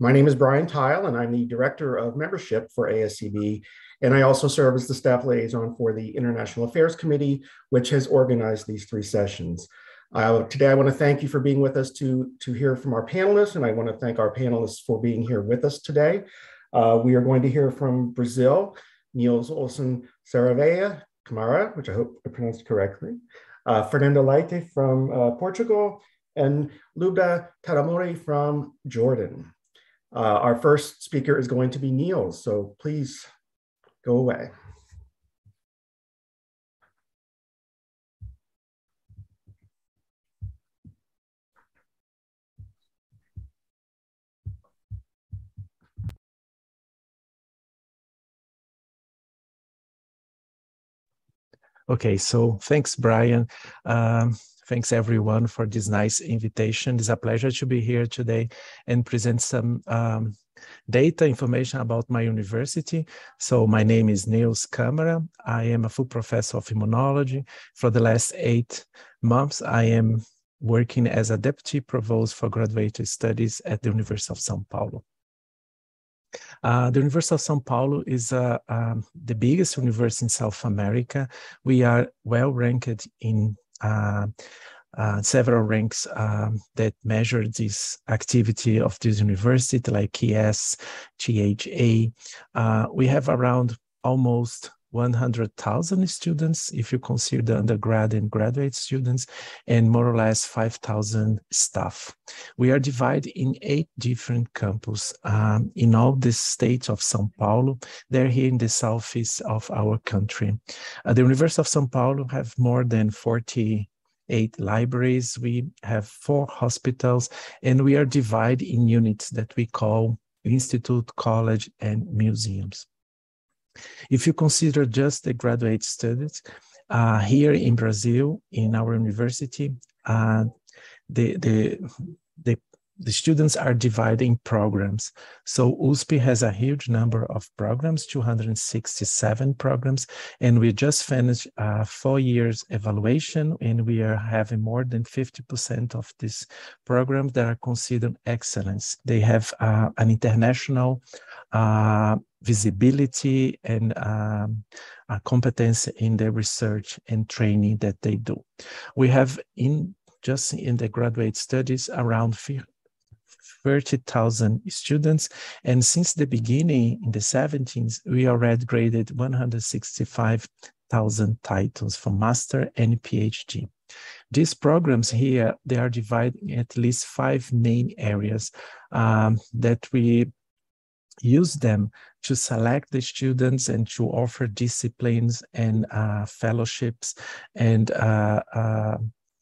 My name is Brian Theil, and I'm the Director of Membership for ASCB. And I also serve as the staff liaison for the International Affairs Committee, which has organized these three sessions. Uh, today, I want to thank you for being with us to, to hear from our panelists, and I want to thank our panelists for being here with us today. Uh, we are going to hear from Brazil, Niels Olsen Saraiva Camara, which I hope I pronounced correctly, uh, Fernanda Leite from uh, Portugal, and Lubna Tahtamouni from Jordan. Uh, our first speaker is going to be Niels, so please go away. Okay, so thanks, Brian. Um, thanks everyone for this nice invitation. It's a pleasure to be here today and present some um, data information about my university. So my name is Niels Camara. I am a full professor of immunology. For the last eight months, I am working as a deputy provost for graduate studies at the University of São Paulo. Uh, the University of São Paulo is uh, um, the biggest university in South America. We are well ranked in uh, uh several ranks um, that measure this activity of this university, like QS, THE. Uh, we have around almost 100,000 students if you consider the undergrad and graduate students, and more or less 5,000 staff. We are divided in eight different campus um, in all the states of São Paulo. They're here in the southeast of our country. Uh, the University of São Paulo have more than 40 eight libraries, we have four hospitals, and we are divided in units that we call institute, college, and museums. If you consider just the graduate students, uh, here in Brazil, in our university, uh, the, the, the, the students are dividing programs. So USP has a huge number of programs, 267 programs, and we just finished uh, four years evaluation, and we are having more than 50% of these programs that are considered excellence. They have uh, an international uh, visibility and um, competence in the research and training that they do. We have in just in the graduate studies around 30,000 students. And since the beginning in the 17s, we already graded 165,000 titles for master and PhD. These programs here, they are divided at least five main areas um, that we use them to select the students and to offer disciplines and uh, fellowships and uh, uh,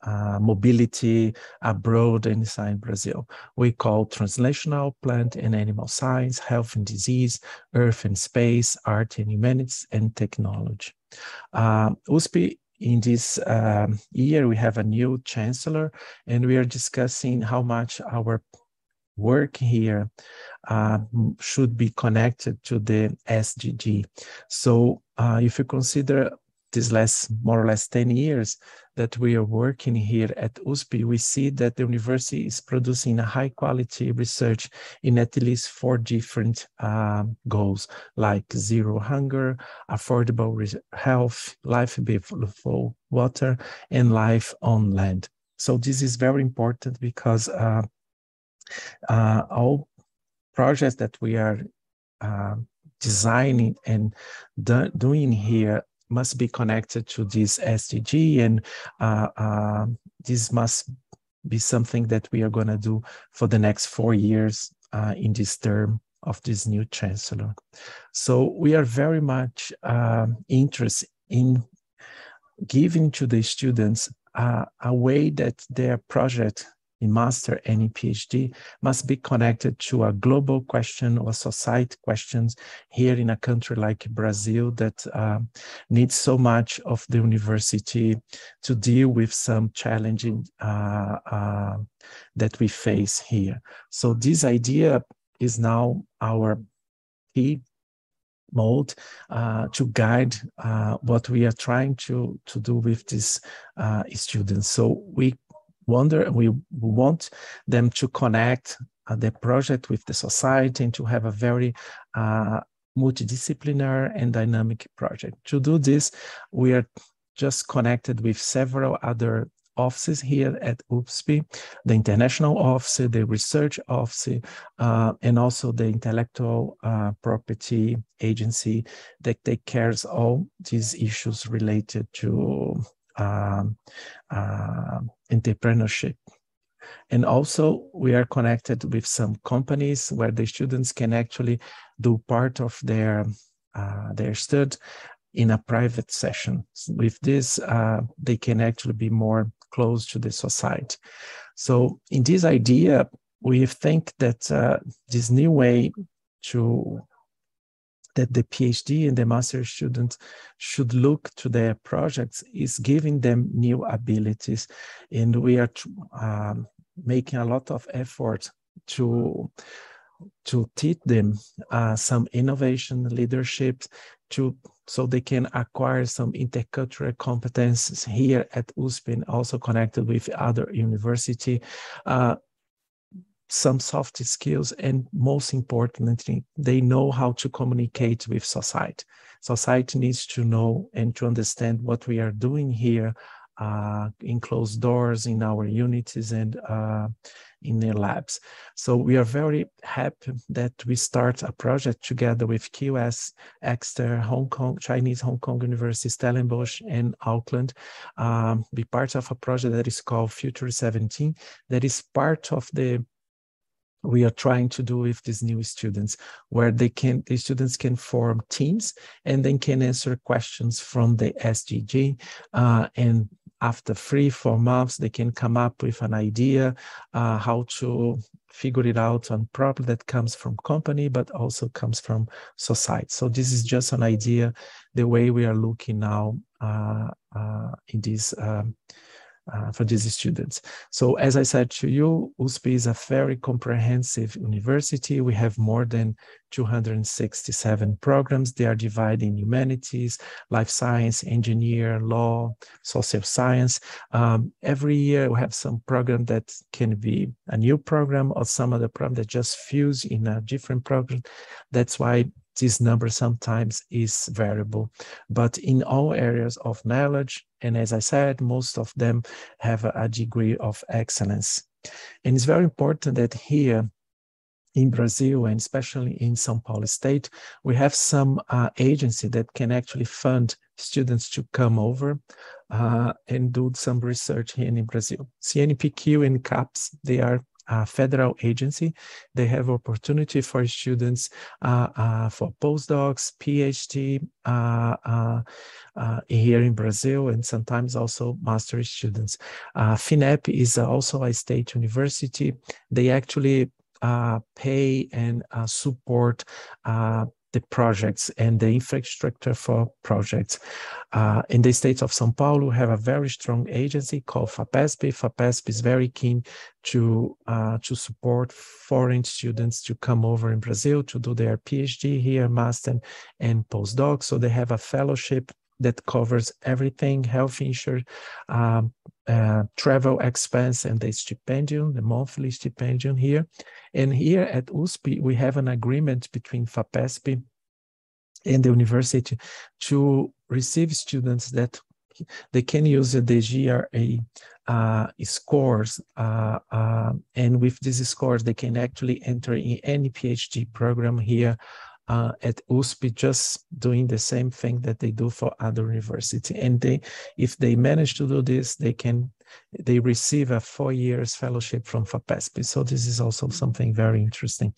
uh mobility abroad and inside Brazil. We call translational plant and animal science, health and disease, earth and space, art and humanities, and technology. Uh, USP in this um, year, we have a new chancellor, and we are discussing how much our work here uh, should be connected to the SDG. So uh, if you consider these last more or less 10 years that we are working here at USP, we see that the university is producing a high quality research in at least four different um, goals, like zero hunger, affordable health, life below water, and life on land. So this is very important because uh, uh, all projects that we are uh, designing and do, doing here must be connected to this SDG, and uh, uh, this must be something that we are going to do for the next four years uh, in this term of this new chancellor. So we are very much um, interested in giving to the students uh, a way that their project in master and in PhD must be connected to a global question or society questions here in a country like Brazil that uh, needs so much of the university to deal with some challenging uh, uh, that we face here. So this idea is now our key mode uh, to guide uh, what we are trying to, to do with these uh, students. So we wonder we want them to connect uh, the project with the society and to have a very uh, multidisciplinary and dynamic project. To do this, we are just connected with several other offices here at USP, the international office, the research office, uh, and also the intellectual uh, property agency that take cares all these issues related to um, uh, entrepreneurship. And also we are connected with some companies where the students can actually do part of their uh, their study in a private session. With this, uh, they can actually be more close to the society. So in this idea, we think that uh, this new way to that the PhD and the master students should look to their projects is giving them new abilities. And we are um, making a lot of effort to to teach them uh, some innovation leadership to so they can acquire some intercultural competences here at USP and also connected with other university, uh, some soft skills, and most importantly, they know how to communicate with society. Society needs to know and to understand what we are doing here uh, in closed doors in our unities and uh, in their labs. So we are very happy that we start a project together with QS, Exeter, Hong Kong, Chinese Hong Kong University, Stellenbosch, and Auckland. Um, be part of a project that is called Future 17, that is part of the we are trying to do with these new students where they can the students can form teams and then can answer questions from the sdg uh, and after three, four months, they can come up with an idea uh, how to figure it out on problem that comes from company, but also comes from society. So this is just an idea, the way we are looking now uh, uh, in this um, uh, for these students. So as I said to you, USP is a very comprehensive university. We have more than 267 programs. They are divided in humanities, life science, engineer, law, social science. Um, every year we have some program that can be a new program or some other program that just fuse in a different program. That's why this number sometimes is variable, but in all areas of knowledge, and as I said, most of them have a degree of excellence. And it's very important that here in Brazil and especially in São Paulo state, we have some uh, agency that can actually fund students to come over uh, and do some research here in Brazil. CNPq and CAPES, they are a federal agency. They have opportunity for students uh, uh, for postdocs, PhD uh, uh, uh, here in Brazil, and sometimes also master students. FINEP is also a state university. They actually pay and support the projects and the infrastructure for projects. Uh, in the state of São Paulo, have a very strong agency called FAPESP. FAPESP is very keen to, uh, to support foreign students to come over in Brazil to do their PhD here, master and postdoc. So they have a fellowship that covers everything, health insurance, um, uh, travel expense, and the stipendium, the monthly stipendium here. And here at USP, we have an agreement between FAPESP and the university to receive students that they can use the GRE uh, scores, uh, uh, and with these scores, they can actually enter in any PhD program here uh, at USP just doing the same thing that they do for other university. And they, if they manage to do this, they can, they receive a four years fellowship from FAPESP. So this is also something very interesting.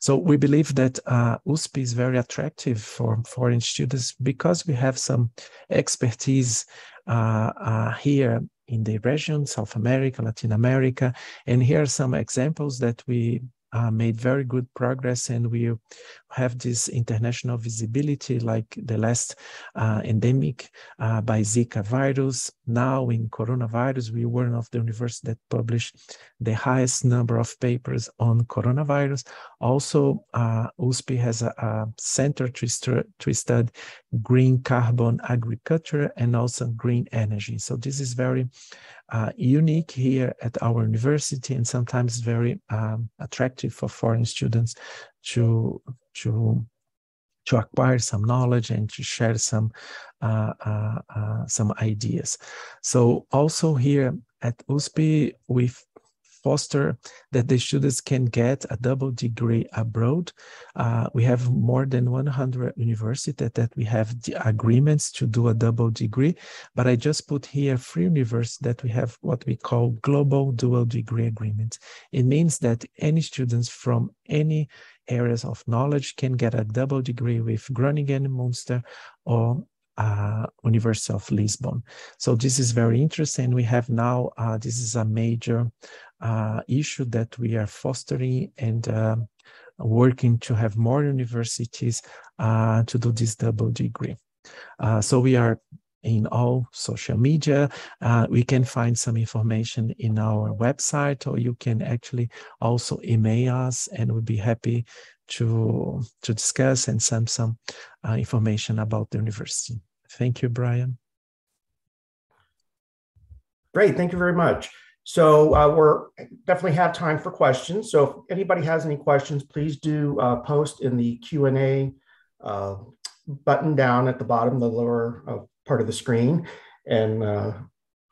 So we believe that uh, USP is very attractive for foreign students because we have some expertise uh, uh here in the region, South America, Latin America. And here are some examples that we uh, made very good progress and we have this international visibility like the last uh, endemic uh, by Zika virus. Now in coronavirus, we were one of the universities that published the highest number of papers on coronavirus. Also, uh, USP has a, a center to, to study green carbon agriculture and also green energy. So this is very uh, unique here at our university and sometimes very um, attractive for foreign students to, to to acquire some knowledge and to share some uh, uh, uh, some ideas. So also here at USP, we foster that the students can get a double degree abroad. Uh, we have more than 100 universities that, that we have agreements to do a double degree, but I just put here three universities that we have what we call global dual degree agreements. It means that any students from any areas of knowledge can get a double degree with Groningen, Munster, or uh, University of Lisbon. So this is very interesting. We have now, uh, this is a major uh, issue that we are fostering and um, working to have more universities uh, to do this double degree. Uh, so we are in all social media. Uh, we can find some information in our website, or you can actually also email us, and we'll be happy to to discuss and send some uh, information about the university. Thank you, Brian. Great, thank you very much. So uh, we're definitely have time for questions. So if anybody has any questions, please do uh, post in the Q&A uh, button down at the bottom, the lower uh, part of the screen. And uh,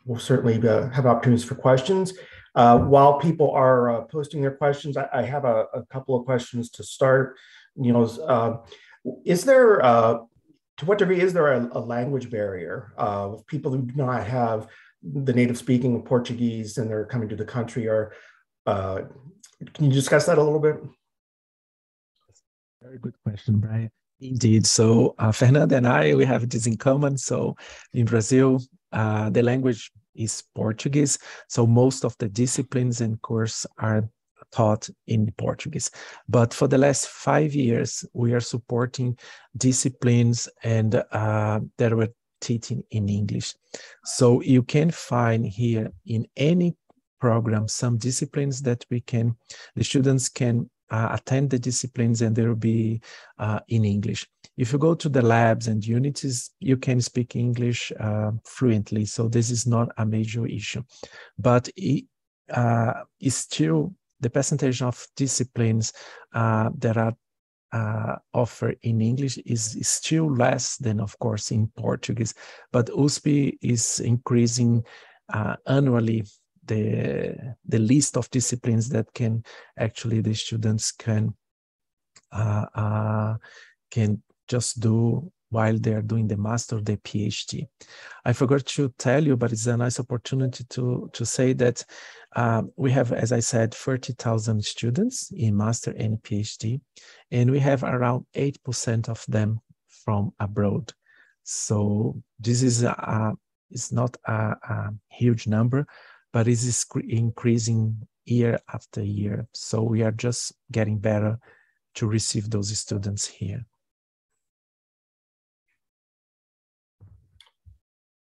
we'll certainly have opportunities for questions. While people are posting their questions, I, I have a, a, couple of questions to start. You know, is there, to what degree is there a, a language barrier of people who do not have the native speaking of Portuguese and they're coming to the country uh, can you discuss that a little bit? Very good question, Brian. Indeed. So uh, Fernanda and I, we have this in common. So in Brazil, uh, the language is Portuguese. So most of the disciplines and course are taught in Portuguese. But for the last five years, we are supporting disciplines and uh, that were teaching in English. So you can find here in any program some disciplines that we can, the students can uh, attend the disciplines and they'll be uh, in English. If you go to the labs and unities, you can speak English uh, fluently. So this is not a major issue. But it, uh, still the percentage of disciplines uh, that are uh, offer in English is, is, still less than, of course, in Portuguese. But USP is increasing uh, annually the the list of disciplines that can actually the students can uh, uh can just do while they're doing the master the PhD. I forgot to tell you, but it's a nice opportunity to, to say that um, we have, as I said, 30,000 students in master and PhD, and we have around 8% of them from abroad. So this is a it's not a, a huge number, but it is increasing year after year. So we are just getting better to receive those students here.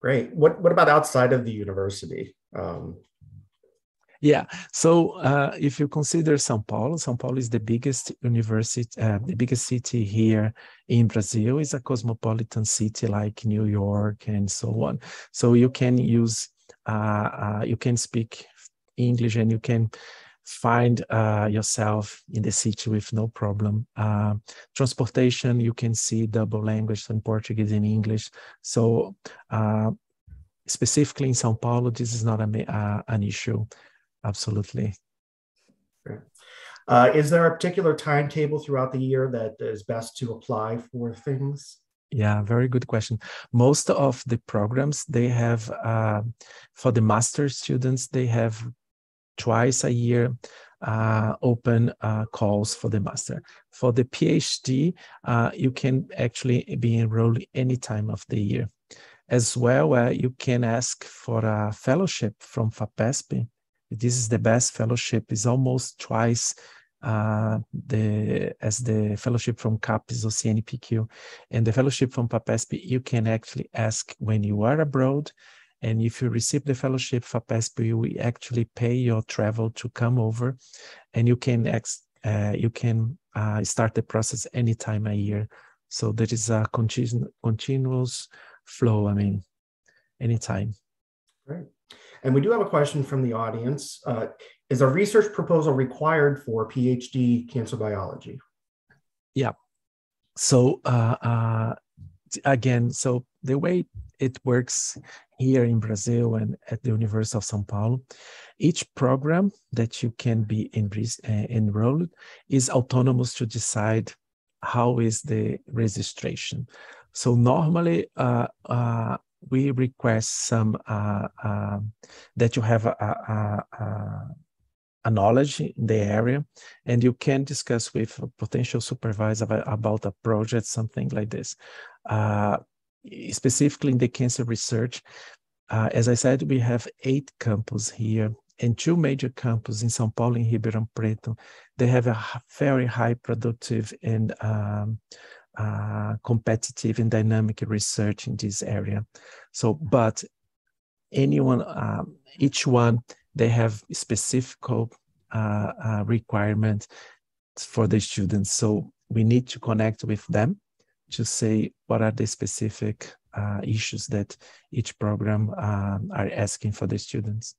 Great. What what about outside of the university? Um, yeah. So uh, if you consider São Paulo, São Paulo is the biggest university, uh, the biggest city here in Brazil. is a cosmopolitan city like New York and so on. So you can use, uh, uh you can speak English and you can find uh, yourself in the city with no problem. Uh, transportation, you can see double language, in Portuguese and English. So uh, specifically in Sao Paulo, this is not a, uh, an issue. Absolutely. Uh, is there a particular timetable throughout the year that is best to apply for things? Yeah, very good question. Most of the programs they have uh, for the master students, they have twice a year uh, open uh, calls for the master. For the PhD, uh, you can actually be enrolled any time of the year. As well, uh, you can ask for a fellowship from FAPESP. This is the best fellowship. It's almost twice uh, the as the fellowship from CAPES or CNPq. And the fellowship from FAPESP, you can actually ask when you are abroad and if you receive the fellowship for FAPESP, we actually pay your travel to come over, and you can ex, uh, you can uh, start the process anytime a year. So there is a continu continuous flow. I mean, anytime. Great. And we do have a question from the audience. Uh, is a research proposal required for PhD cancer biology? Yeah. So uh, uh, again, so the way it works here in Brazil and at the University of São Paulo, each program that you can be uh, enrolled is autonomous to decide how is the registration. So normally uh, uh, we request some uh, uh, that you have a, a, a, a, knowledge in the area and you can discuss with a potential supervisor about a project, something like this. Specifically in the cancer research, uh, as I said, we have eight campuses here and two major campuses in São Paulo and Ribeirão Preto. They have a very high productive and um, uh, competitive and dynamic research in this area. So, but anyone, um, each one, they have specific uh, uh, requirements for the students. So we need to connect with them to say what are the specific uh, issues that each program um, are asking for the students.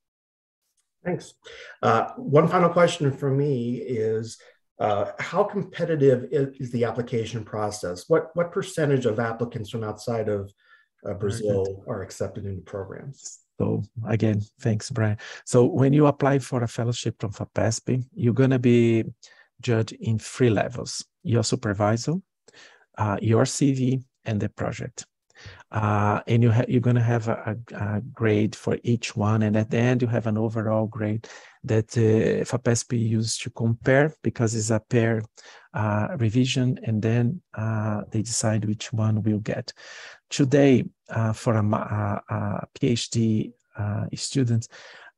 Thanks. Uh, one final question for me is uh, how competitive is the application process? What, what percentage of applicants from outside of uh, Brazil are accepted into programs? So again, thanks, Brian. So when you apply for a fellowship from FAPESP, you're going to be judged in three levels, your supervisor, uh, your CV, and the project. Uh, and you you're going to have a, a, grade for each one. And at the end, you have an overall grade that uh, FAPESP used to compare because it's a pair uh, revision, and then uh, they decide which one will get. Today, uh, for a, a, a PhD uh, student,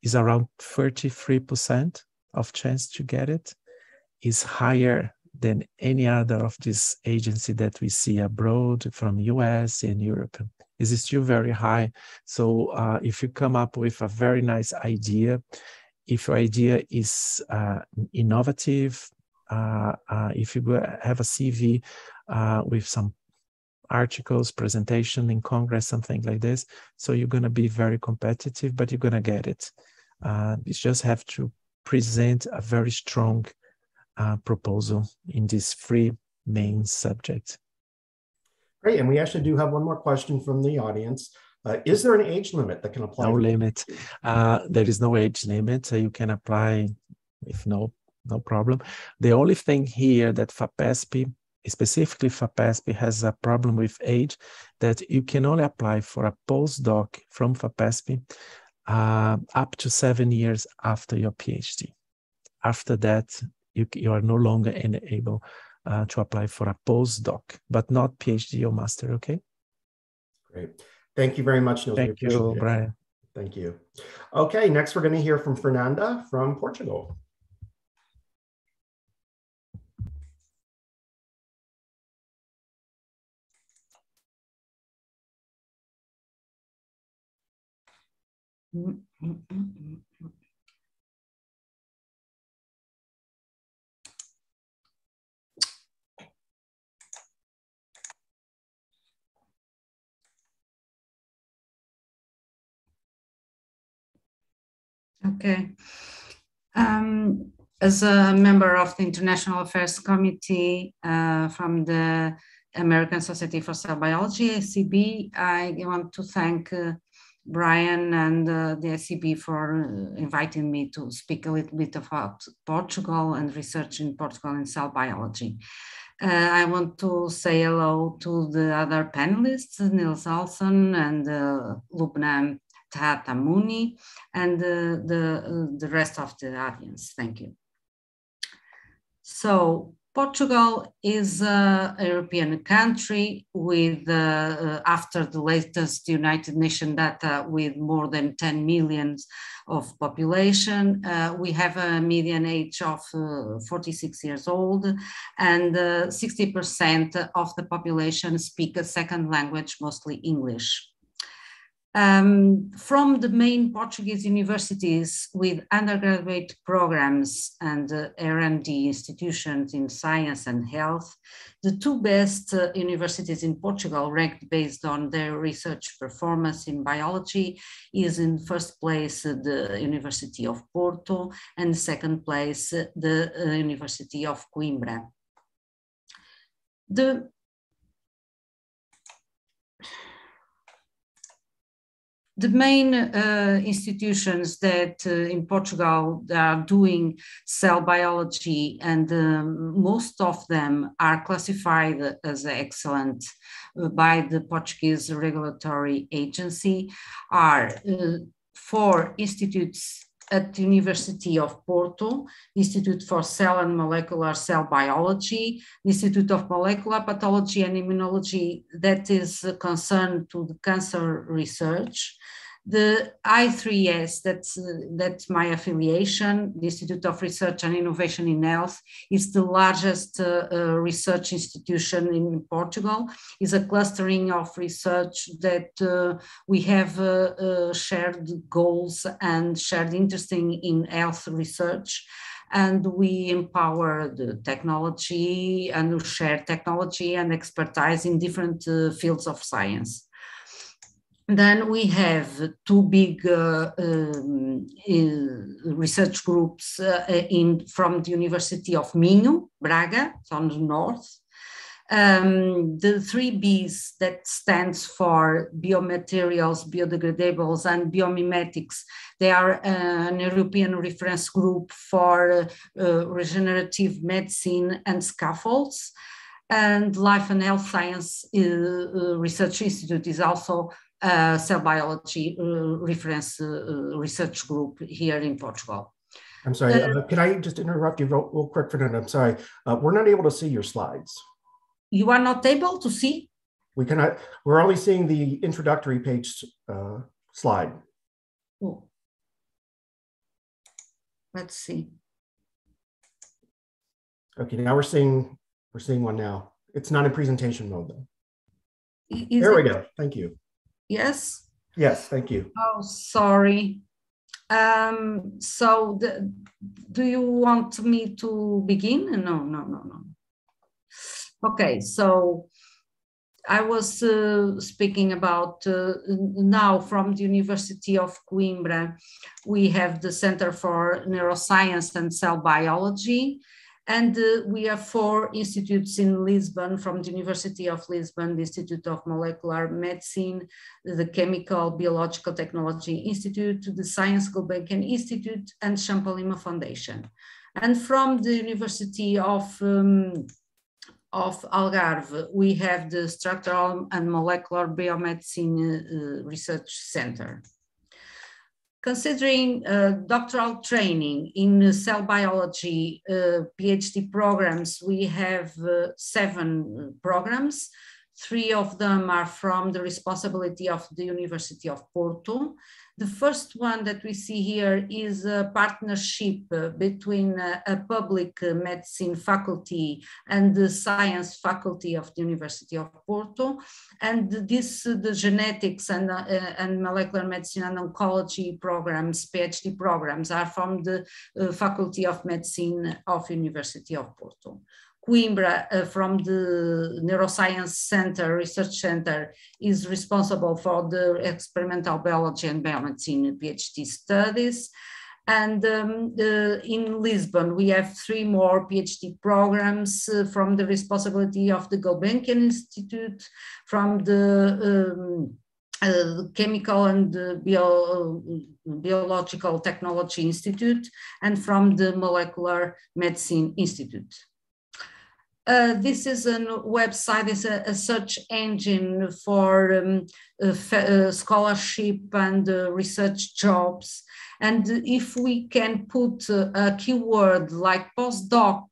is around 33% of chance to get it. Is higher than any other of this agency that we see abroad from US and Europe is still very high. So uh, if you come up with a very nice idea, if your idea is uh, innovative, uh, uh if you have a CV uh, with some articles, presentation in Congress, something like this, so you're going to be very competitive, but you're going to get it. Uh, you just have to present a very strong uh, proposal in these three main subjects. Great, and we actually do have one more question from the audience. Uh, is there an age limit that can apply? No limit. Uh, there is no age limit. So you can apply if no no problem. The only thing here that FAPESP, specifically FAPESP, has a problem with age that you can only apply for a postdoc from FAPESP uh, up to seven years after your PhD. After that, you, you are no longer able uh, to apply for a postdoc, but not PhD or master, okay? Great. Thank you very much, Niels. Thank you, Brian. Thank you. Okay, next we're going to hear from Fernanda from Portugal. Mm -hmm. Okay. Um, as a member of the International Affairs Committee uh, from the American Society for Cell Biology, ASCB, I want to thank uh, Brian and uh, the ASCB for inviting me to speak a little bit about Portugal and research in Portugal in cell biology. Uh, I want to say hello to the other panelists, Niels Olsen and uh, Lubna Tahtamouni, and the, the, rest of the audience. Thank you. So Portugal is a European country with, uh, uh, after the latest United Nations data, with more than 10 millions of population. Uh, we have a median age of uh, 46 years old and 60% uh, of the population speak a second language, mostly English. Um, from the main Portuguese universities with undergraduate programs and uh, R&D institutions in science and health, the two best uh, universities in Portugal ranked based on their research performance in biology is in first place uh, the University of Porto and second place uh, the uh, University of Coimbra. The the main uh, institutions that uh, in Portugal are doing cell biology, and um, most of them are classified as excellent uh, by the Portuguese regulatory agency, are uh, four institutes at the University of Porto, Institute for Cell and Molecular Cell Biology, Institute of Molecular Pathology and Immunology that is concerned to the cancer research, the I3S, that's, uh, that's my affiliation, the Institute of Research and Innovation in Health, is the largest uh, uh, research institution in Portugal. is a clustering of research that uh, we have uh, uh, shared goals and shared interest in, health research and we empower the technology and share technology and expertise in different uh, fields of science. Then we have two big uh, um, uh, research groups uh, in, from the University of Minho, Braga, on the north. Um, the three Bs that stands for biomaterials, biodegradables, and biomimetics. They are uh, an European reference group for uh, regenerative medicine and scaffolds. And Life and Health Science uh, Research Institute is also uh, cell biology uh, reference uh, research group here in Portugal. I'm sorry, uh, can I just interrupt you real, real quick, Fernanda? I'm sorry. Uh, we're not able to see your slides. You are not able to see? We cannot, we're only seeing the introductory page slide. Oh. Let's see. Okay, now we're seeing, we're seeing one now. It's not in presentation mode though. Is there we go, thank you. Yes? Yes, thank you. Oh, sorry. Um, so the, do you want me to begin? No, no, no, no. Okay, so I was uh, speaking about uh, now from the University of Coimbra, we have the Center for Neuroscience and Cell Biology, and uh, we have four institutes in Lisbon from the University of Lisbon, the Institute of Molecular Medicine, the Chemical Biological Technology Institute, the Science Gulbenkian Institute, and Champalimaud Foundation. And from the University of, um, of Algarve, we have the Structural and Molecular Biomedicine uh, Research Center. Considering uh, doctoral training in cell biology uh, PhD programs, we have uh, seven programs. Three of them are from the responsibility of the University of Porto, the first one that we see here is a partnership uh, between a, a public uh, medicine faculty and the science faculty of the University of Porto. And this, uh, the genetics and, uh, and molecular medicine and oncology programs, PhD programs, are from the uh, Faculty of Medicine of University of Porto. Coimbra uh, from the Neuroscience Center, Research Center, is responsible for the experimental biology and biomedicine PhD studies. And um, uh, in Lisbon, we have three more PhD programs uh, from the responsibility of the Gulbenkian Institute, from the um, uh, Chemical and Bio, Biological Technology Institute, and from the Molecular Medicine Institute. Uh, this is a website, it's a, a, search engine for um, uh, uh, scholarship and uh, research jobs. And if we can put a keyword like postdoc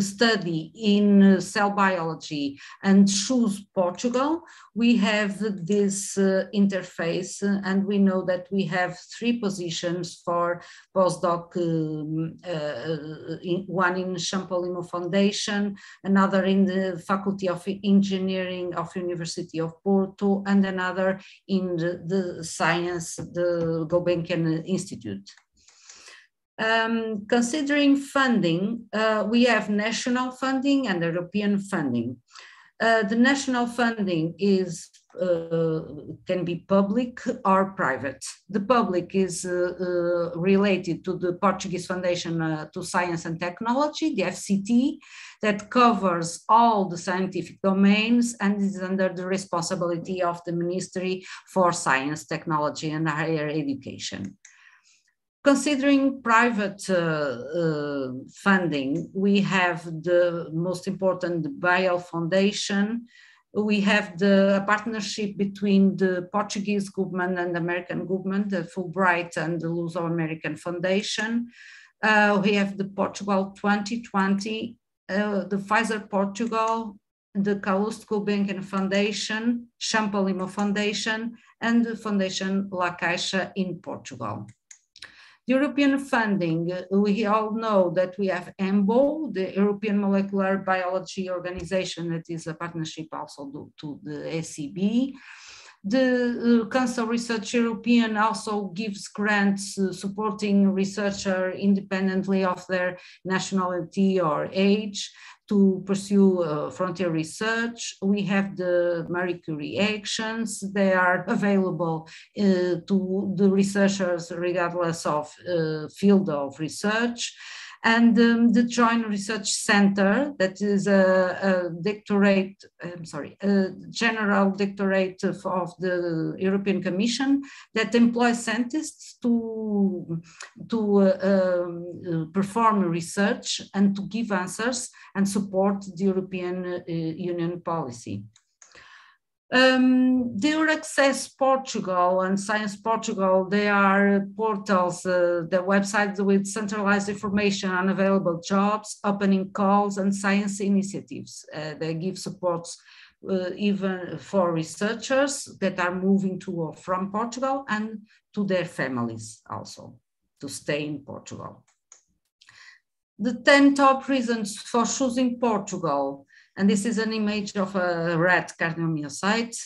study in cell biology and choose Portugal, we have this uh, interface and we know that we have three positions for postdoc, um, uh, in, one in Champalimaud Foundation, another in the Faculty of Engineering of University of Porto, and another in the, the science, the Gulbenkian Institute. Um, considering funding, uh, we have national funding and European funding. Uh, the national funding is uh, can be public or private. The public is uh, uh, related to the Portuguese Foundation uh, to Science and Technology, the FCT, that covers all the scientific domains and is under the responsibility of the Ministry for Science, Technology and Higher Education. Considering private uh, uh, funding, we have the most important BIAL Foundation. We have the partnership between the Portuguese government and the American government, the Fulbright and the Luso American Foundation. Uh, we have the Portugal 2020, uh, the Pfizer Portugal, the Calouste Gulbenkian Foundation, Champalimaud Foundation, and the Foundation La Caixa in Portugal. European funding, we all know that we have EMBO, the European Molecular Biology Organization, that is a partnership also to, the ASCB. The uh, Cancer Research European also gives grants uh, supporting researcher independently of their nationality or age to pursue uh, frontier research. We have the Marie Curie actions. They are available uh, to the researchers regardless of uh, field of research and um, the Joint Research Center, that is a, a directorate, I'm sorry, general directorate of, of, the European Commission that employs scientists to, to uh, um, perform research and to give answers and support the European uh, Union policy. Um, Access Portugal and Science Portugal, they are portals, uh, the websites with centralized information on available jobs, opening calls, and science initiatives. Uh, they give supports uh, even for researchers that are moving to or from Portugal and to their families also to stay in Portugal. The 10 top reasons for choosing Portugal and this is an image of a rat cardiomyocyte.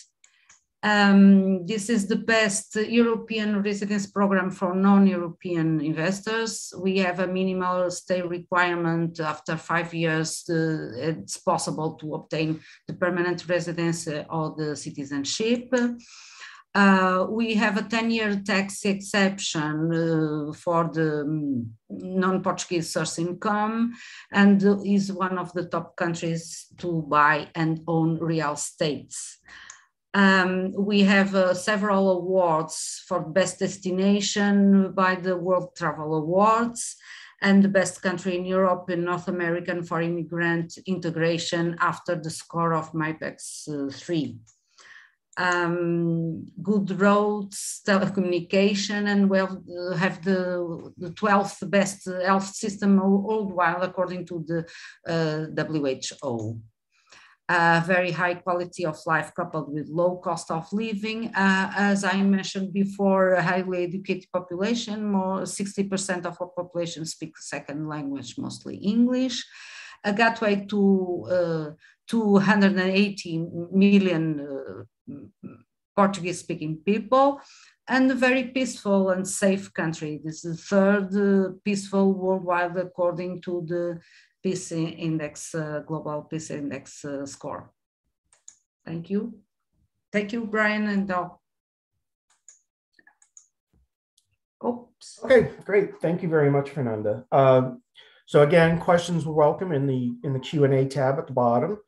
Um, this is the best European residence program for non-European investors. We have a minimal stay requirement after five years. It's possible to obtain the permanent residence uh, or the citizenship. Uh, we have a 10-year tax exception uh, for the um, non-Portuguese source income and is one of the top countries to buy and own real estates. Um, we have uh, several awards for best destination by the World Travel Awards and the best country in Europe and North American for immigrant integration after the score of MIPEX uh, 3 um, good roads, telecommunication, and we have, uh, have the, the 12th best health system worldwide according to the uh, WHO. Uh, very high quality of life coupled with low cost of living. Uh, as I mentioned before, a highly educated population, more 60% of our population speak second language, mostly English. A gateway to uh, 280 million uh, Portuguese speaking people and a very peaceful and safe country. This is the third uh, peaceful worldwide according to the Peace Index, uh, Global Peace Index uh, score. Thank you. Thank you, Brian and Doc. Oops. Okay, great. Thank you very much, Fernanda. Um, so again, questions were welcome in the in the Q and A tab at the bottom.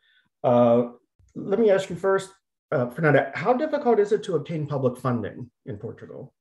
Uh, let me ask you first, uh, Fernanda, how difficult is it to obtain public funding in Portugal?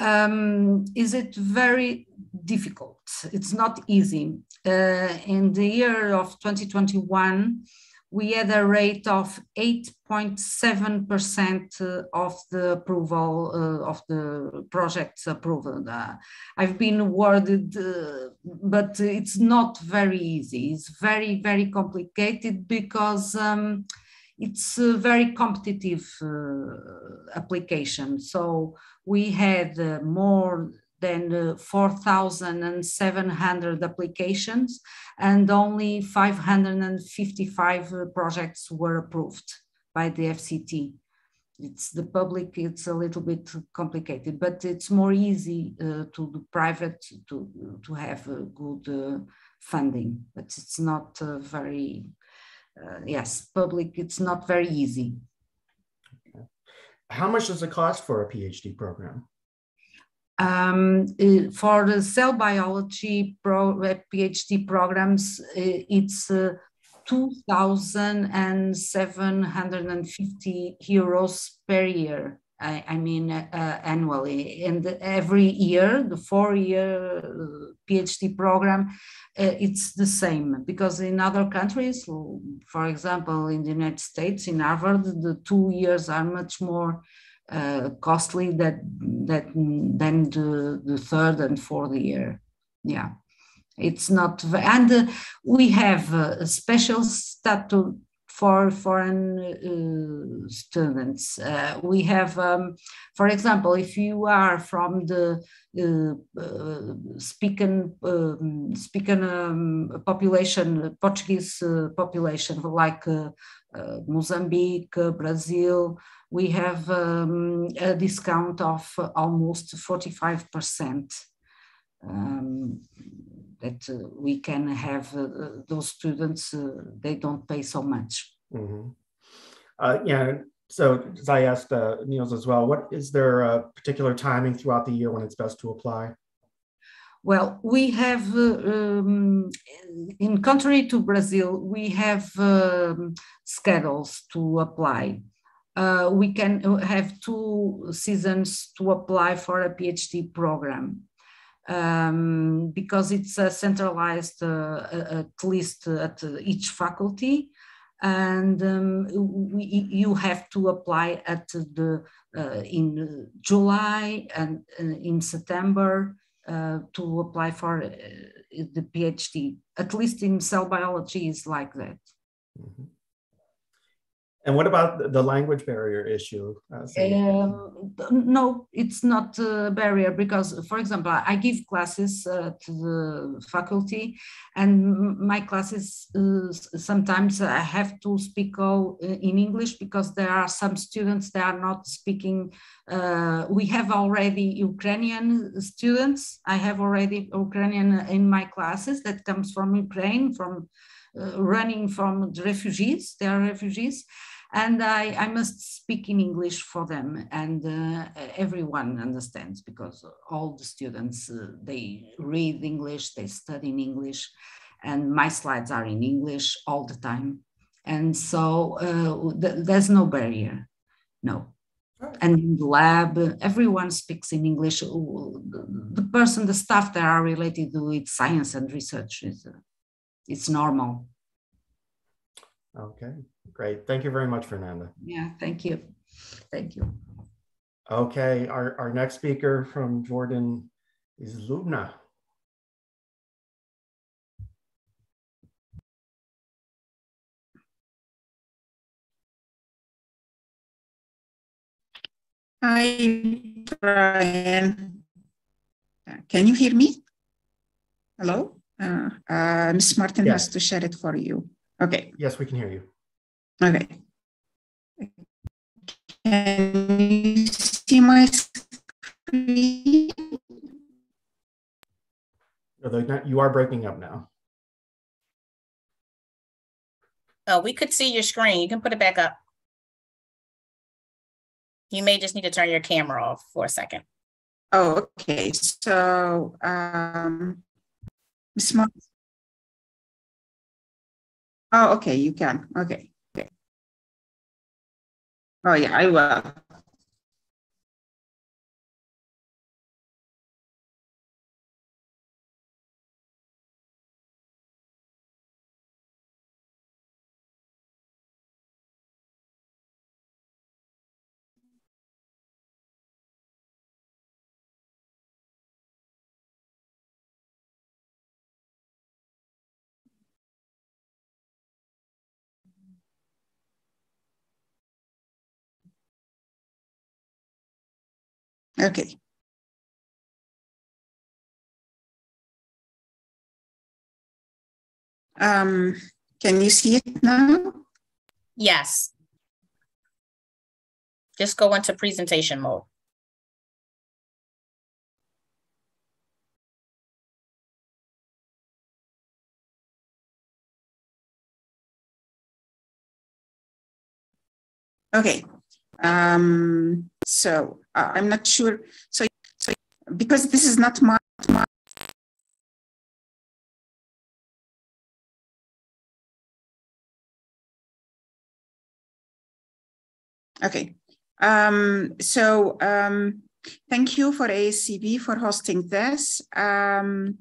Um, is it very difficult? It's not easy. Uh, in the year of 2021, we had a rate of 8.7% uh, of the approval uh, of the projects approved. Uh, I've been awarded, uh, but it's not very easy. It's very, very complicated because um, it's a very competitive uh, application. So we had uh, more than uh, 4,700 applications and only 555 projects were approved by the FCT. It's the public, it's a little bit complicated, but it's more easy uh, to the private to, to have good uh, funding, but it's not uh, very, uh, yes, public, it's not very easy. How much does it cost for a PhD program? Um, uh, for the cell biology pro, PhD programs, uh, it's uh, 2,750 euros per year. I, I mean, uh, annually. And every year, the four year PhD program, uh, it's the same because in other countries, for example, in the United States, in Harvard, the two years are much more uh, costly that that than the, the third and fourth year. Yeah, it's not, and uh, we have a special statute for foreign uh, students. Uh, we have, um, for example, if you are from the uh, uh speaking um, speaking um, population, Portuguese uh, population, like Mozambique, Brazil, we have um, a discount of almost 45%. That uh, we can have uh, those students, uh, they don't pay so much. Mm-hmm. Uh, yeah, so as I asked uh, Niels as well, what is there a particular timing throughout the year when it's best to apply? Well, we have, um, in contrary to Brazil, we have um, schedules to apply uh, we can have two seasons to apply for a PhD program. Um, because it's uh, centralized uh, at least at each faculty and um, we, you have to apply at the uh, in July and uh, in September to apply for the PhD. At least in cell biology is like that. Mm -hmm. And what about the language barrier issue? Um, no, it's not a barrier because, for example, I give classes uh, to the faculty, and my classes uh, sometimes I have to speak all in English because there are some students that are not speaking. Uh, we have already Ukrainian students. I have already Ukrainian in my classes that comes from Ukraine, from uh, running from the refugees. They are refugees and I, I must speak in English for them and uh, everyone understands because all the students uh, they read English they study in English and my slides are in English all the time. And so uh, th there's no barrier no. And in the lab everyone speaks in English. The person the staff that are related to it science and research is uh, it's normal. Okay Great. Thank you very much, Fernanda. Yeah, thank you. Thank you. Okay, our, our next speaker from Jordan is Lubna. Hi, Brian. Can you hear me? Hello? Uh, uh, Ms. Martin yes. has to share it for you. Okay. Yes, we can hear you. Okay. Can you see my screen? No, you are breaking up now. Oh, we could see your screen. You can put it back up. You may just need to turn your camera off for a second. Oh, okay. So, um, Ms. Oh, okay, you can. Okay. Oh yeah, I will. Okay. Um, can you see it now? Yes. Just go into presentation mode. Okay. Um, so uh, I'm not sure. So, so because this is not my, my Okay. Um, so um, thank you for ASCB for hosting this. Um,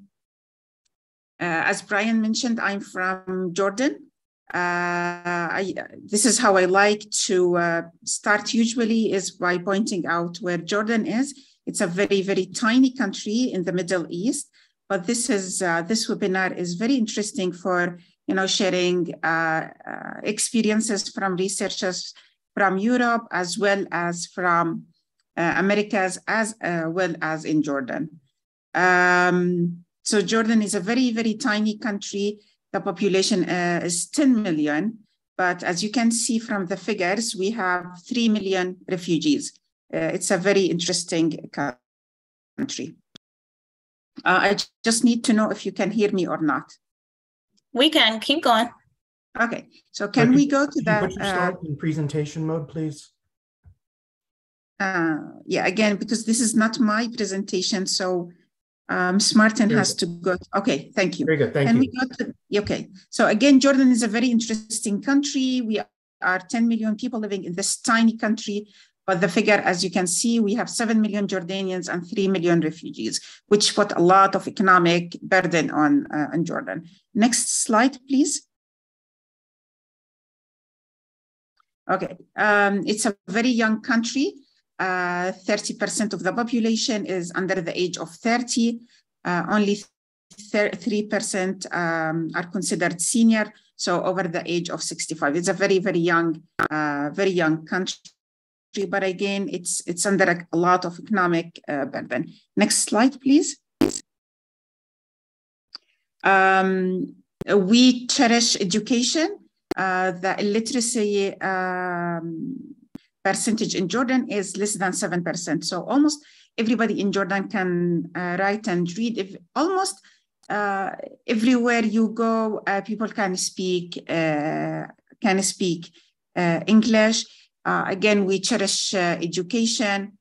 uh, as Brian mentioned, I'm from Jordan. Uh, I, this is how I like to uh, start usually is by pointing out where Jordan is. It's a very, very tiny country in the Middle East, but this is uh, this webinar is very interesting for you know sharing uh, uh, experiences from researchers from Europe as well as from Americas as well as in Jordan. Um, so Jordan is a very, very tiny country. The population uh, is 10 million, but as you can see from the figures, we have 3 million refugees. Uh, it's a very interesting country. Uh, I just need to know if you can hear me or not. We can keep going. Okay, so can we go to the? Put your uh, in presentation mode, please. uh, yeah, again, because this is not my presentation, so um, Martin Very has to go. Okay, thank you. Very good, thank we you. go to, okay. So again, Jordan is a very interesting country. We are 10 million people living in this tiny country. But the figure, as you can see, we have 7 million Jordanians and 3 million refugees, which put a lot of economic burden on, uh, on Jordan. Next slide, please. Okay, um, it's a very young country. 30% of the population is under the age of 30. Uh, only 3% um, are considered senior, so over the age of 65. It's a very, very young, uh, very young country. But again, it's it's under a, a lot of economic uh, burden. Next slide, please. Um, we cherish education. Uh, the illiteracy um, percentage in Jordan is less than 7%. So almost everybody in Jordan can uh, write and read. If almost uh, everywhere you go, uh, people can speak uh, can speak uh, English. Uh, again, we cherish education.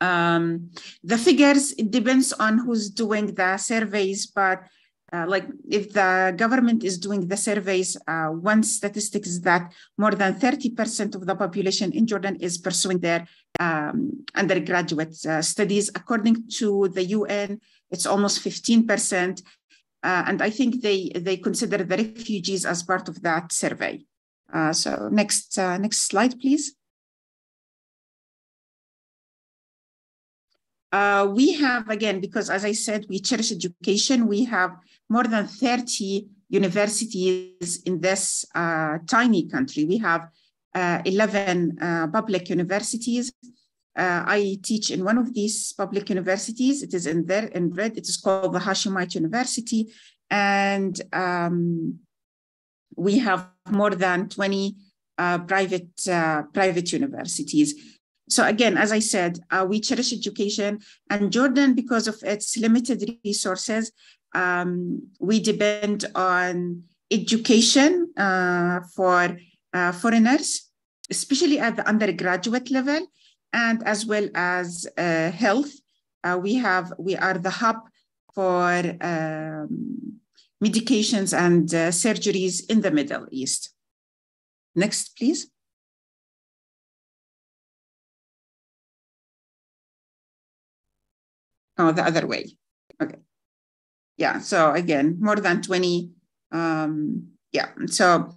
Um, the figures it depends on who's doing the surveys, but uh, like if the government is doing the surveys, uh, one statistic is that more than 30% of the population in Jordan is pursuing their um, undergraduate uh, studies. According to the UN, it's almost 15%. Uh, and I think they, they consider the refugees as part of that survey. Uh, so next, uh, next slide, please. We have, again, because as I said, we cherish education, we have more than 30 universities in this uh, tiny country. We have uh, 11 uh, public universities. Uh, I teach in one of these public universities. It is in there in red. It is called the Hashemite University. And um, we have more than 20 uh, private, private universities. So again, as I said, uh, we cherish education and Jordan, because of its limited resources, um, we depend on education uh, for uh, foreigners, especially at the undergraduate level, and as well as uh, health. Uh, we have we are the hub for um, medications and uh, surgeries in the Middle East. Next, please. Oh, the other way. Okay. Yeah. So again, more than 20. Um, yeah. So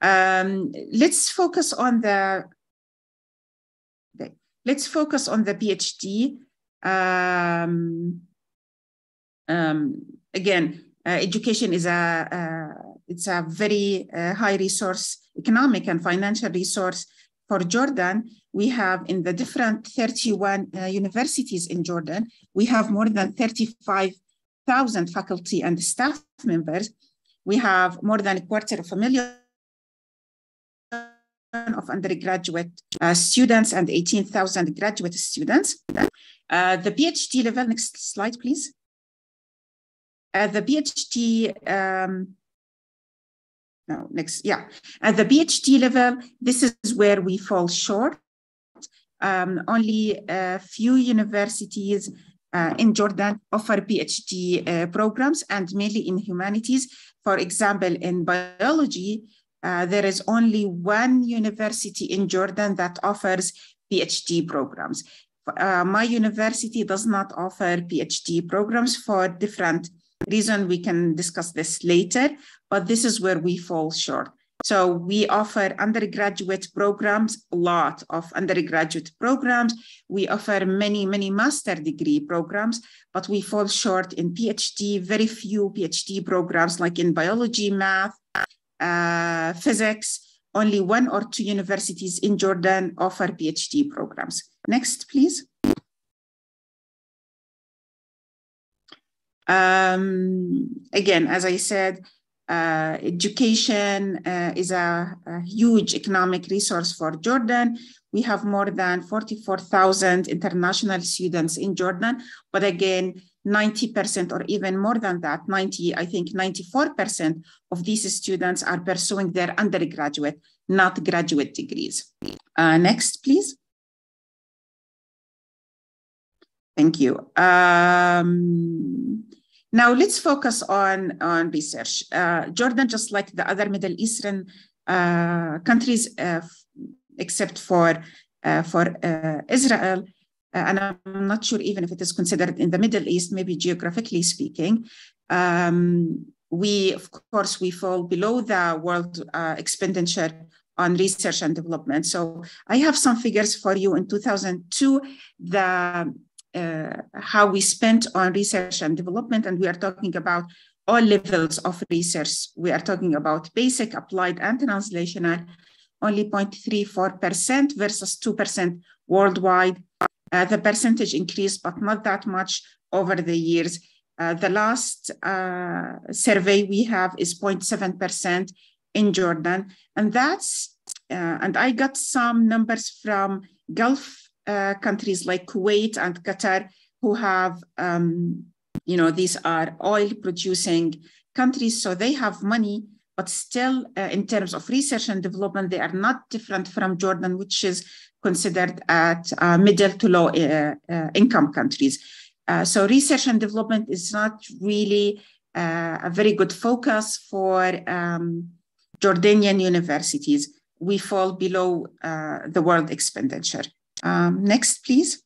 um, let's focus on the let's focus on the PhD. Um, um, again, uh, education is a uh, it's a very uh, high resource, economic and financial resource for Jordan. we have in the different 31 uh, universities in Jordan, we have more than 35,000 faculty and staff members. We have more than a quarter of a million of undergraduate uh, students and 18,000 graduate students. Uh, the PhD level, next slide, please. At the PhD, um, no, next, yeah. At the PhD level, this is where we fall short. Um, only a few universities uh, in Jordan offer PhD uh, programs and mainly in humanities. For example, in biology, uh, there is only one university in Jordan that offers PhD programs. Uh, my university does not offer PhD programs for different reason we can discuss this later, but this is where we fall short. So we offer undergraduate programs, a lot of undergraduate programs. We offer many, many master degree programs, but we fall short in PhD, very few PhD programs like in biology, math, uh, physics. Only one or two universities in Jordan offer PhD programs. Next, please. Um, again, as I said, uh, education uh, is a, a, huge economic resource for Jordan. We have more than 44,000 international students in Jordan, but again, 90% or even more than that, 90, I think 94% of these students are pursuing their undergraduate, not graduate degrees. Uh, next, please. Thank you. Um, now let's focus on, on research. Uh, Jordan, just like the other Middle Eastern uh, countries, uh, except for, uh, for uh, Israel, uh, and I'm not sure even if it is considered in the Middle East, maybe geographically speaking, um, we, of course, we fall below the world expenditure on research and development. So I have some figures for you in 2002. The uh, how we spent on research and development, and we are talking about all levels of research. We are talking about basic, applied, and translational, only 0.34% versus 2% worldwide. Uh, the percentage increased, but not that much over the years. Uh, the last uh, survey we have is 0.7% in Jordan. And that's, uh, and I got some numbers from Gulf uh, countries like Kuwait and Qatar who have, um, you know, these are oil producing countries, so they have money, but still, uh, in terms of research and development, they are not different from Jordan, which is considered at uh, middle to low uh, uh, income countries. so research and development is not really a very good focus for um, Jordanian universities. We fall below the world expenditure. Um, next, please.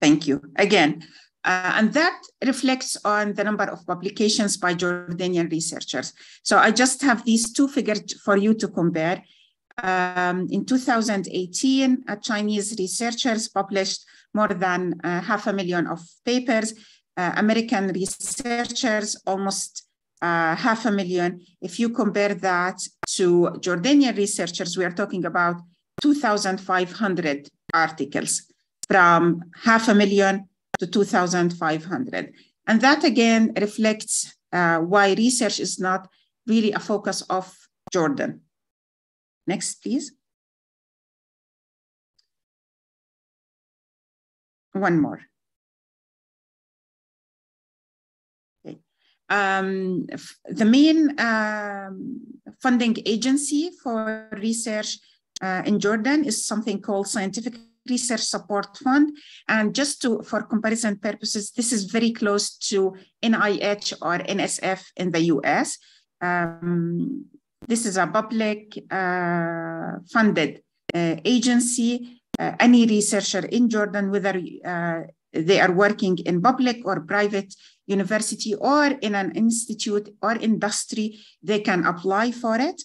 Thank you. Again, uh, and that reflects on the number of publications by Jordanian researchers. So I just have these two figures for you to compare. Um, in 2018, uh, Chinese researchers published more than uh, half a million of papers. Uh, American researchers almost uh, half a million. If you compare that to Jordanian researchers, we are talking about 2,500 articles from half a million to 2,500. And that again reflects uh, why research is not really a focus of Jordan. Next, please. One more. Um, the main um, funding agency for research uh, in Jordan is something called Scientific Research Support Fund. And just to, for comparison purposes, this is very close to NIH or NSF in the US. Um, this is a public uh, funded uh, agency. Uh, any researcher in Jordan, whether uh, they are working in public or private university or in an institute or industry, they can apply for it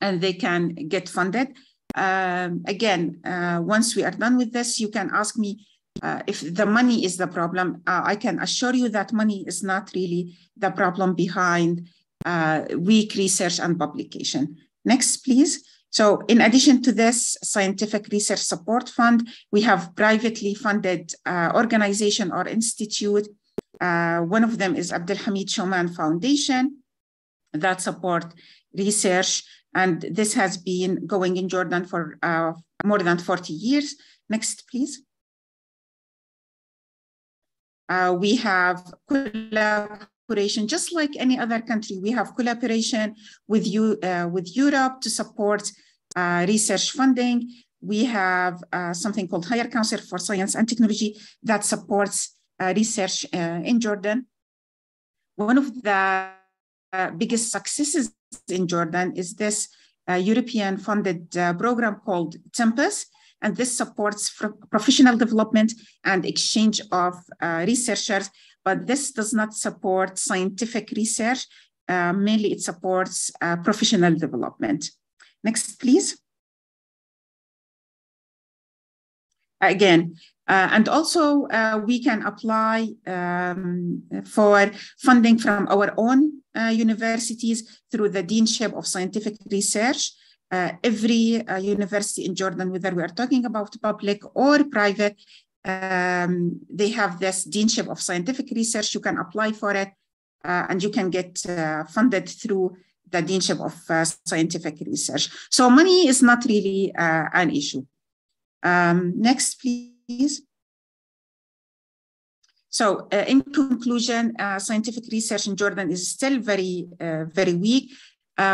and they can get funded. Um, again, uh, once we are done with this, you can ask me uh, if the money is the problem. Uh, I can assure you that money is not really the problem behind uh, weak research and publication. Next, please. So in addition to this scientific research support fund, we have privately funded uh, organization or institute. Uh, one of them is Abdul Hamid Shoman Foundation that support research. And this has been going in Jordan for uh, more than 40 years. Next, please. Uh, we have collaboration, just like any other country, we have collaboration with you uh, with Europe to support uh, research funding. We have uh, something called Higher Council for Science and Technology that supports research uh, in Jordan. One of the uh, biggest successes in Jordan is this European funded program called Tempus, and this supports professional development and exchange of researchers but this does not support scientific research. Uh, mainly it supports uh, professional development. Next, please. Again, uh, and also uh, we can apply um, for funding from our own uh, universities through the Deanship of Scientific Research. Uh, every university in Jordan, whether we are talking about public or private, um, they have this deanship of scientific research. You can apply for it uh, and you can get uh, funded through the deanship of uh, scientific research. So money is not really uh, an issue. Um, next, please. So uh, in conclusion, uh, scientific research in Jordan is still very, very weak.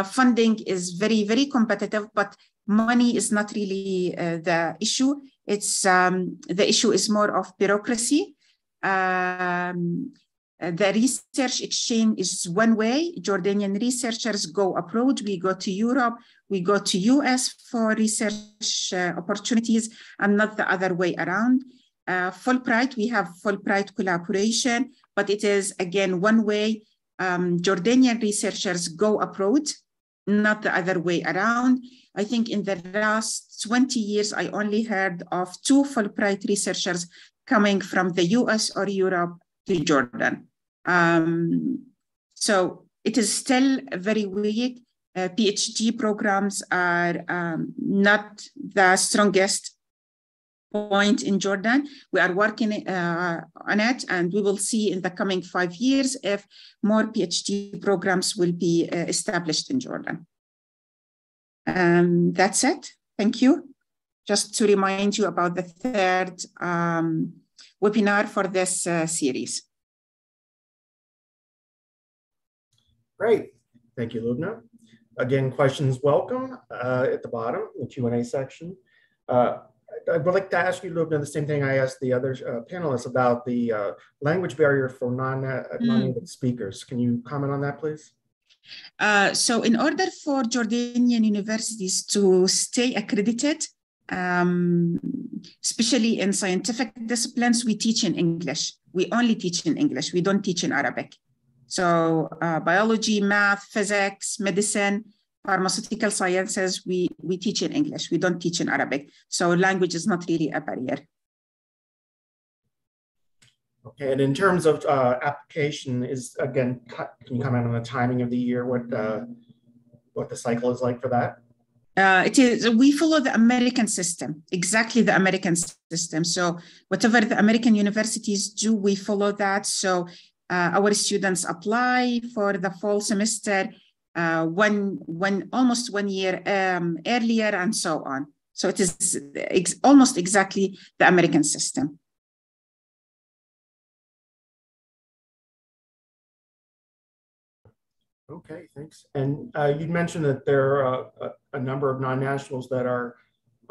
funding is very, very competitive, but money is not really the issue. It's um, the issue is more of bureaucracy. Um, the research exchange is one way. Jordanian researchers go abroad. We go to Europe. We go to US for research uh, opportunities, and not the other way around. Uh, Fulbright, we have Fulbright collaboration, but it is again one way. Um, Jordanian researchers go abroad, not the other way around. I think in the last 20 years, I only heard of two Fulbright researchers coming from the US or Europe to Jordan. Um, so it is still very weak. Uh, PhD programs are um, not the strongest point in Jordan. We are working uh, on it, and we will see in the coming five years if more PhD programs will be uh, established in Jordan. Um, that's it. Thank you. Just to remind you about the third um, webinar for this uh, series. Great. Thank you, Lubna. Again, questions welcome uh, at the bottom, the Q&A section. Uh, I would like to ask you, Lubna, the same thing I asked the other uh, panelists about the uh, language barrier for non, uh, mm. non-native speakers. Can you comment on that, please? Uh, so in order for Jordanian universities to stay accredited, um, especially in scientific disciplines, we teach in English. We only teach in English. We don't teach in Arabic. So uh, biology, math, physics, medicine, pharmaceutical sciences, we, we teach in English. We don't teach in Arabic. So language is not really a barrier. Okay, and in terms of uh, application, is again, can you comment on the timing of the year? What uh, what the cycle is like for that? Uh, it is we follow the American system, exactly the American system. So whatever the American universities do, we follow that. So uh, our students apply for the fall semester uh, one one almost one year um, earlier, and so on. So it is ex almost exactly the American system. Okay, thanks. And uh, you mentioned that there are uh, a, a, number of non-nationals that are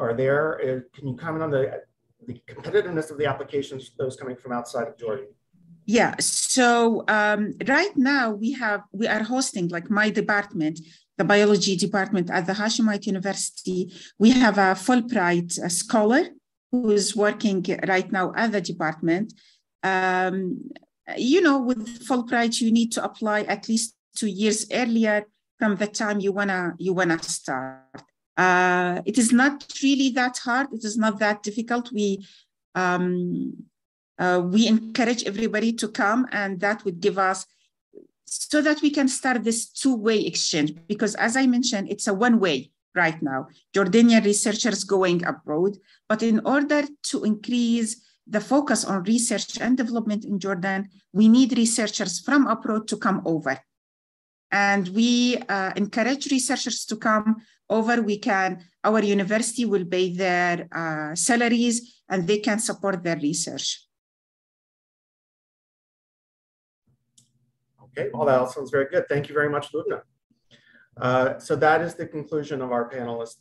are there. Uh, can you comment on the the competitiveness of the applications those coming from outside of Jordan? Yeah. So um, right now we have we are hosting like my department, the biology department at the Hashemite University. We have a Fulbright scholar who is working right now at the department. Um, you know, with Fulbright, you need to apply at least two years earlier from the time you wanna you wanna start. Uh, it is not really that hard. It is not that difficult. We um, uh, we encourage everybody to come, and that would give us so that we can start this two-way exchange. Because as I mentioned, it's a one-way. right now. Jordanian researchers going abroad, but in order to increase the focus on research and development in Jordan, we need researchers from abroad to come over. And we uh, encourage researchers to come over. We can, our university will pay their uh, salaries and they can support their research. Okay, well, that all sounds very good. Thank you very much, Lubna. Uh, so that is the conclusion of our panelists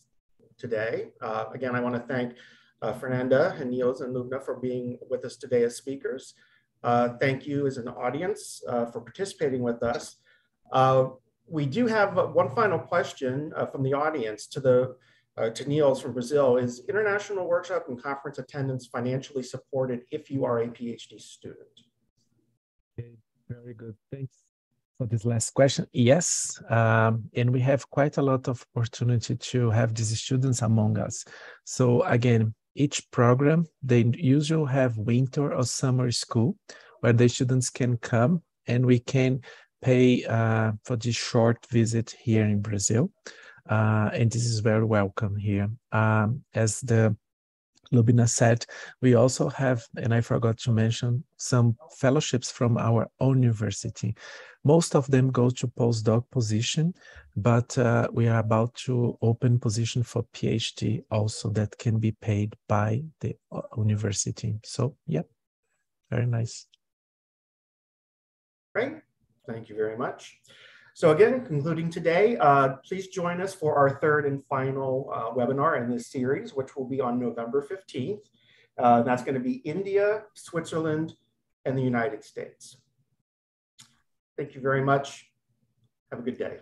today. Uh, again, I want to thank uh, Fernanda and Niels and Lubna for being with us today as speakers. Uh, thank you as an audience uh, for participating with us. Uh, we do have one final question from the audience to the to Niels from Brazil. Is international workshop and conference attendance financially supported if you are a PhD student? Very good. Thanks for this last question. Yes, um, and we have quite a lot of opportunity to have these students among us. So again, each program, they usually have winter or summer school where the students can come and we can pay uh, for this short visit here in Brazil. Uh, and this is very welcome here. Um, as the Lubna said, we also have, and I forgot to mention, some fellowships from our own university. Most of them go to postdoc position, but uh, we are about to open position for PhD also that can be paid by the uh, university. So, yeah, very nice. Great. Thank you very much. So again, concluding today, uh, please join us for our third and final uh, webinar in this series, which will be on November 15th. Uh, that's going to be India, Switzerland, and the United States. Thank you very much. Have a good day.